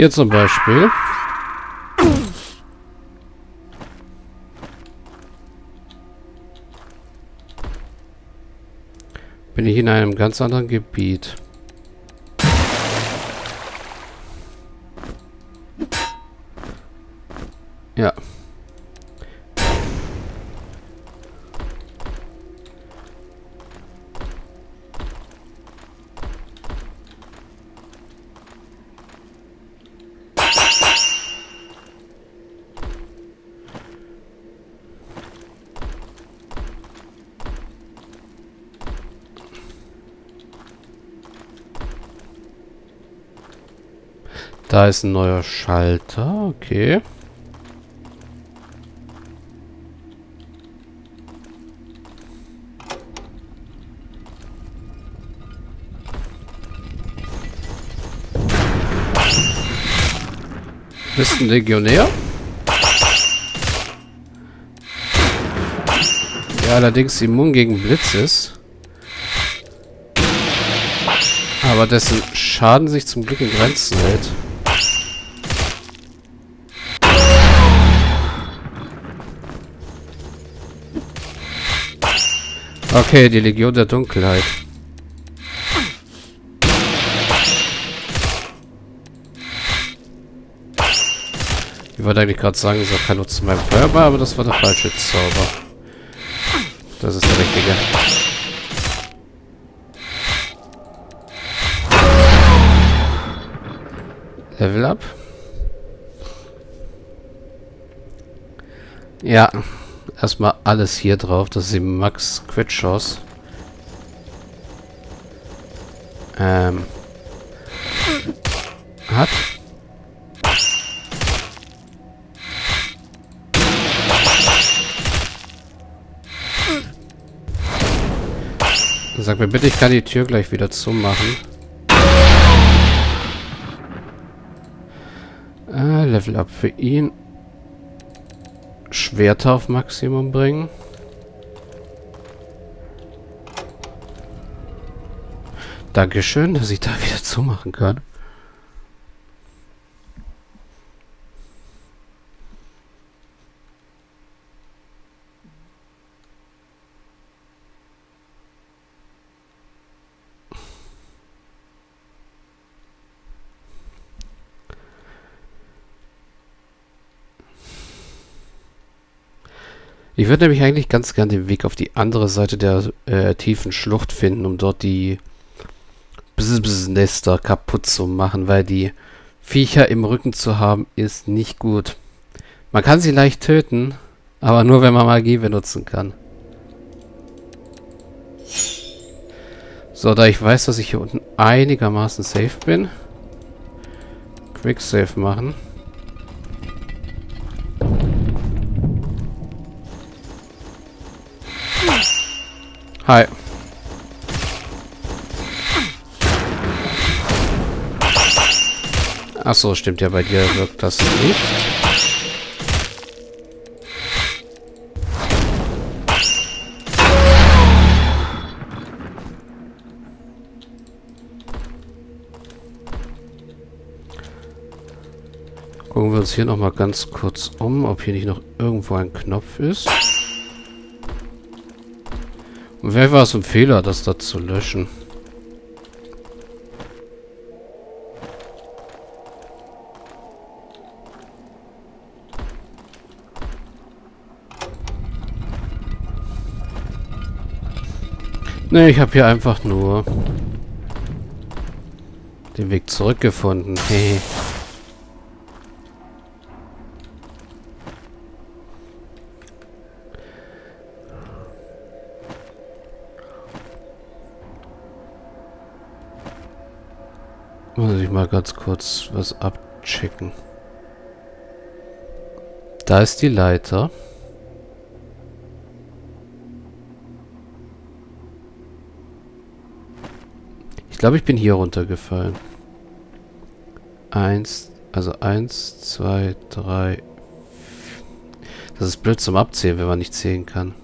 Hier zum Beispiel. Bin ich in einem ganz anderen Gebiet. Ja. Da ist ein neuer Schalter. Okay. Bist ein Legionär? Der allerdings immun gegen Blitz ist. Aber dessen Schaden sich zum Glück in Grenzen hält. Okay, die Legion der Dunkelheit. Ich wollte eigentlich gerade sagen, so kann nur zu meinem Feuerball, aber das war der falsche Zauber. Das ist der richtige. Level up. Ja. Erstmal alles hier drauf. Das ist die Max Chance. Ähm. Hat. Sag mir bitte, ich kann die Tür gleich wieder zumachen. Äh, Level Up für ihn. Schwerter auf Maximum bringen. Dankeschön, dass ich da wieder zumachen kann. Ich würde nämlich eigentlich ganz gern den Weg auf die andere Seite der äh, tiefen Schlucht finden, um dort die Nester kaputt zu machen, weil die Viecher im Rücken zu haben, ist nicht gut. Man kann sie leicht töten, aber nur wenn man Magie benutzen kann. So, da ich weiß, dass ich hier unten einigermaßen safe bin. Quick Save machen. Hi. Achso, stimmt ja, bei dir wirkt das nicht. Gucken wir uns hier nochmal ganz kurz um, ob hier nicht noch irgendwo ein Knopf ist. Wer war es ein Fehler, das da zu löschen? Ne, ich habe hier einfach nur den Weg zurückgefunden. Hehe. Muss ich mal ganz kurz was abchecken. Da ist die Leiter. Ich glaube, ich bin hier runtergefallen. Eins, also eins, zwei, drei. Das ist blöd zum Abzählen, wenn man nicht zählen kann.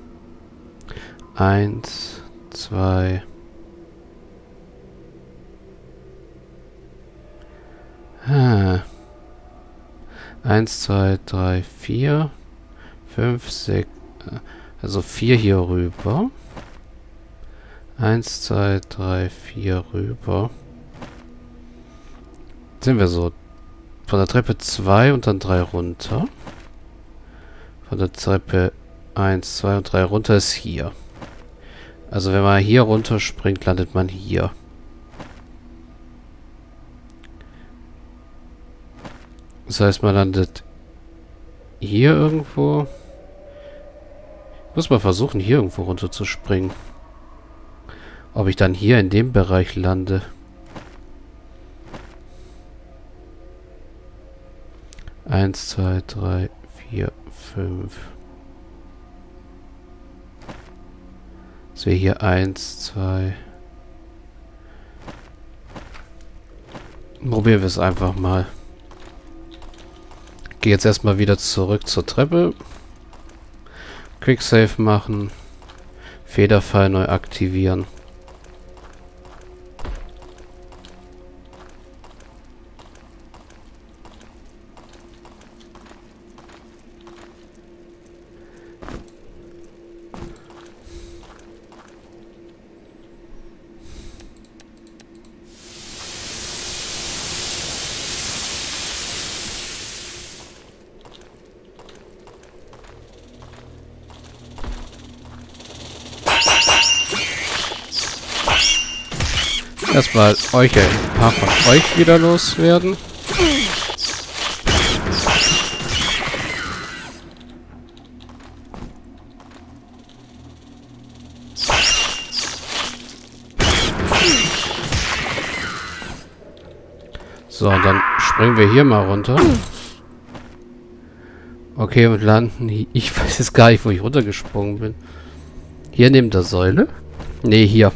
Eins, zwei, drei. Ah. 1, 2, 3, 4, 5, 6, also 4 hier rüber. 1, 2, 3, 4 rüber. Sind wir so. Von der Treppe 2 und dann 3 runter. Von der Treppe 1, 2 und 3 runter ist hier. Also wenn man hier runter springt, landet man hier. Das heißt, man landet hier irgendwo. Ich muss mal versuchen, hier irgendwo runter zu springen. Ob ich dann hier in dem Bereich lande. Eins, zwei, drei, vier, fünf. Das wäre hier eins, zwei. Probieren wir es einfach mal. Gehe jetzt erstmal wieder zurück zur Treppe. Quicksave machen. Federfall neu aktivieren. Erstmal euch ein paar von euch wieder loswerden. So, dann springen wir hier mal runter. Okay, und landen hier. Ich weiß jetzt gar nicht, wo ich runtergesprungen bin. Hier neben der Säule? Ne, hier.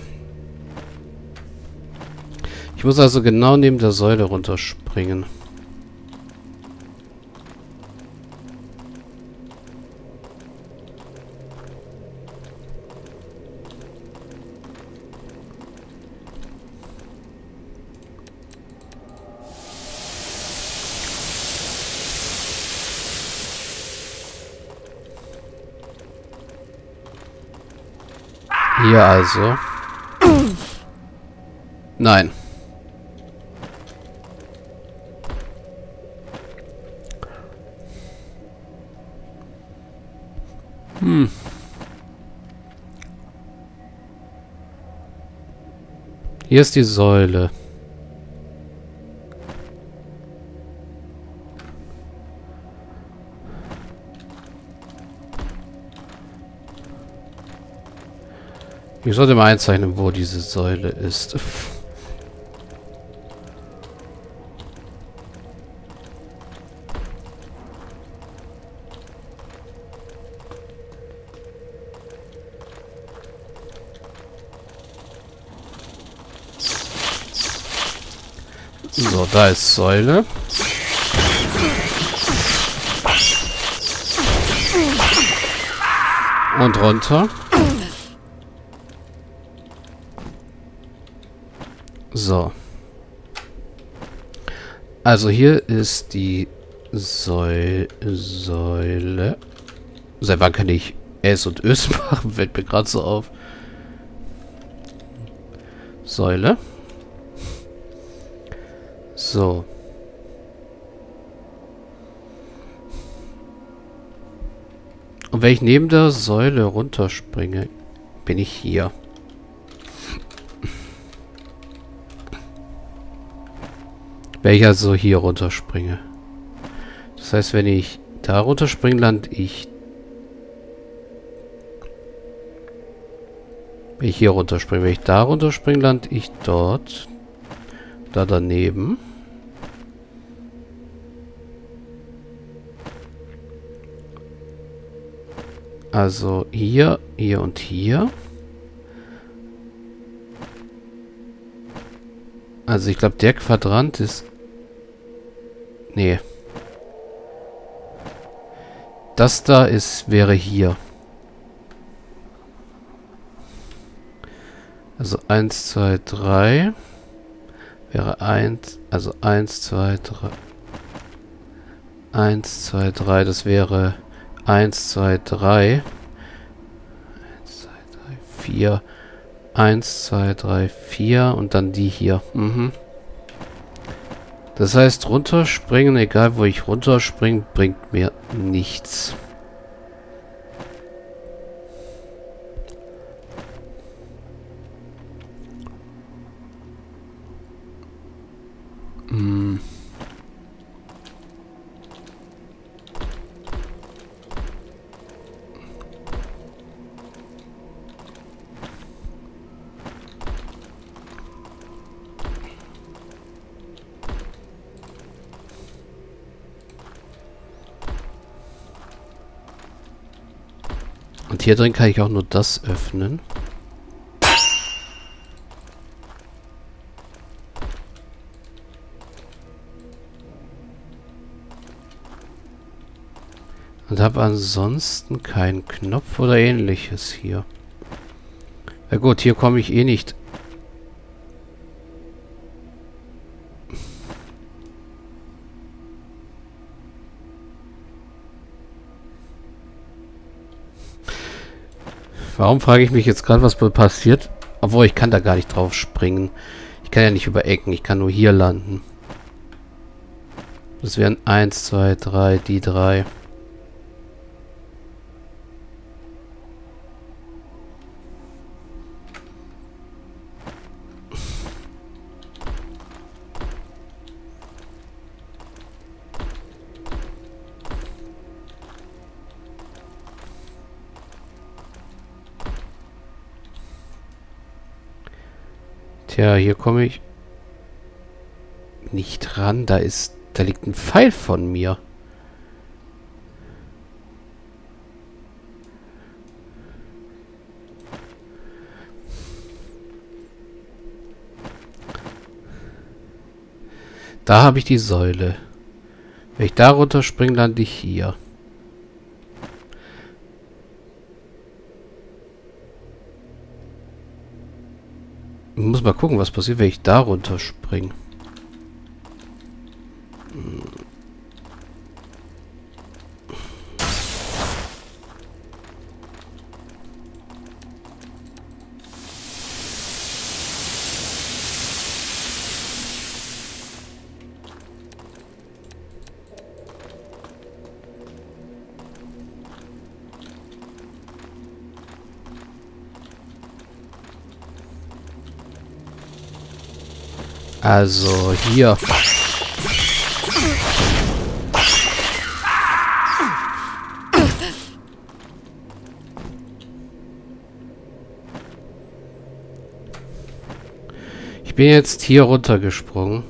Ich muss also genau neben der Säule runterspringen. Hier also. Nein. Hier ist die Säule. Ich sollte mal einzeichnen, wo diese Säule ist. Da ist Säule. Und runter. So. Also hier ist die Säule. Säule. Seit wann kann ich S und Ös machen? Fällt mir gerade so auf. Säule. So. Und wenn ich neben der Säule runterspringe, bin ich hier. Wenn ich also hier runterspringe. Das heißt, wenn ich da runterspringe, lande ich... Wenn ich hier runterspringe. Wenn ich da runterspringe, lande ich dort. Da daneben. Also hier, hier und hier. Also ich glaube, der Quadrant ist... Nee. Das da ist, wäre hier. Also 1, 2, 3 wäre 1, also 1, 2, 3. 1, 2, 3. Das wäre 1, 2, 3. 1, 2, 3, 4. 1, 2, 3, 4. Und dann die hier. Mhm. Das heißt, runterspringen, egal wo ich runterspringe, bringt mir nichts. Und hier drin kann ich auch nur das öffnen. Und habe ansonsten keinen Knopf oder ähnliches hier. Na gut, hier komme ich eh nicht. Warum frage ich mich jetzt gerade, was passiert? Obwohl, ich kann da gar nicht drauf springen. Ich kann ja nicht über Ecken, ich kann nur hier landen. Das wären 1, 2, 3, die drei. Tja, hier komme ich nicht ran. Da ist, da liegt ein Pfeil von mir. Da habe ich die Säule. Wenn ich da runterspringe, lande ich hier. Muss mal gucken, was passiert, wenn ich da runterspringe. Also hier. Ich bin jetzt hier runtergesprungen.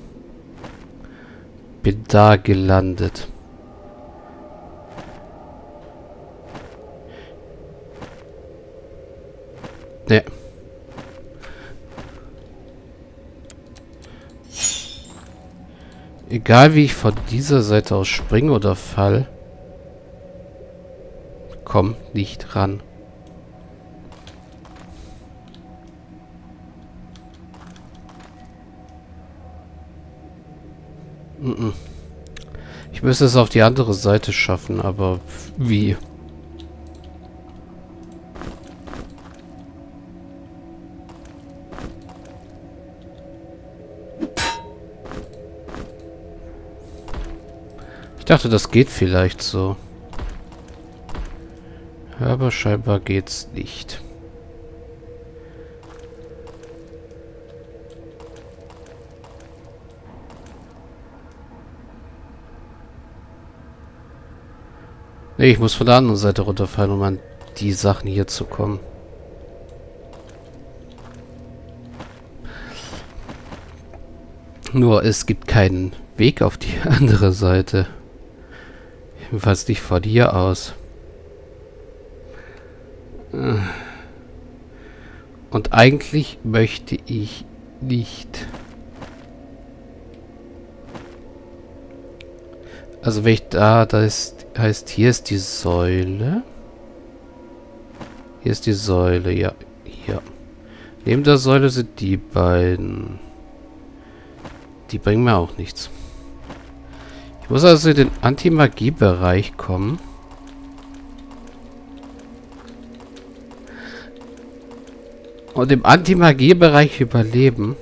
Bin da gelandet. Ne. Egal wie ich von dieser Seite aus springe oder fall, komm nicht ran. Ich müsste es auf die andere Seite schaffen, aber wie? Dachte, das geht vielleicht so. Aber scheinbar geht's nicht. Nee, ich muss von der anderen Seite runterfallen, um an die Sachen hier zu kommen. Nur es gibt keinen Weg auf die andere Seite. Jedenfalls nicht vor dir aus. Und eigentlich möchte ich nicht. Also wenn ich da, das heißt, hier ist die Säule. Hier ist die Säule, ja. Hier. Neben der Säule sind die beiden. Die bringen mir auch nichts Ich muss also in den Anti-Magie-Bereich kommen. Und im Anti-Magie-Bereich überleben.